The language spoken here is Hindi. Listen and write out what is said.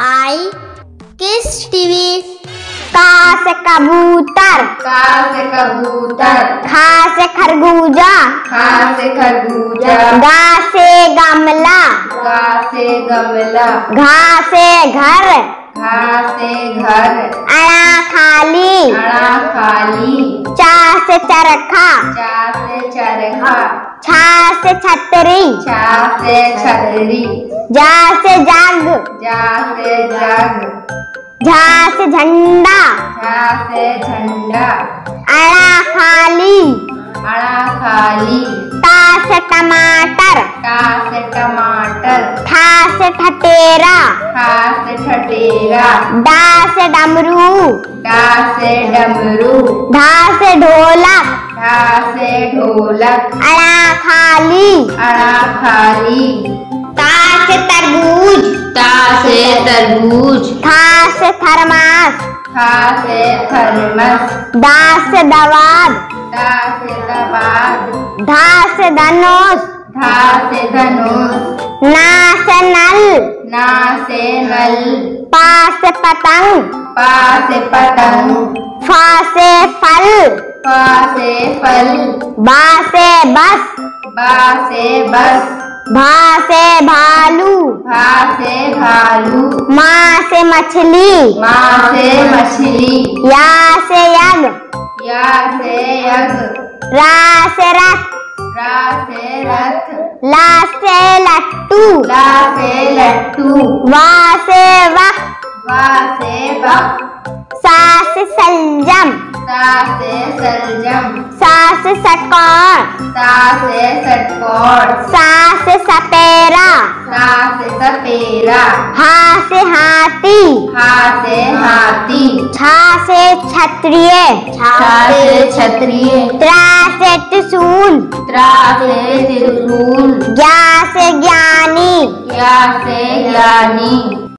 आई किस टीवी? का से कबूतर का से कबूतर खा से खरबूजा। खा से खरबूजा। गा से गमला। गा से गमला। घा से घर। घा से घर। अड़ा खाली। अड़ा खाली। चा से चरखा। चा से छा से छतरी। छा से छतरी। जा से जग। जा से जग। झा से झंडा। झा से झंडा। अड़ा खाली। अड़ा खाली। ता से टमाटर। टा से टमाटर। ठा से ठटेरा। खा से ठटेरा। डा से डमरू। डा से डमरू। ढा से ढोलक। ढा से ढोलक। अड़ा खाली। अड़ा खाली। ता से तरबूज। ता से तरबूज। था से थर्मास। खा से थर्मस। दा से दवाद। दा से दबाद धा से धनुष। धा से धनुष। ना से नल। ना से नल। पा से पतंग। पा से पतंग। फा फा से फल। बा से बस बा से बस। भा से भालू। भा से भालू। माँ से मछली। माँ से मछली। या से यज्ञ या से यज्ञ रा से रथ। रा से रथ। ला से लट्टू। ला से लट्टू। वा से वक्त वा से बक सा से सलजम सा से सलजम सा से षटकोण सा से षटकोण सा से सपेरा। सा से सपेरा। हा से हाथी। हा से हाथी। छा से क्षत्रिय। छा से क्षत्रिय। त्रा से त्रिशूल। त्रा से त्रिशूल। ज्ञा से ज्ञानी। या से ज्ञानी।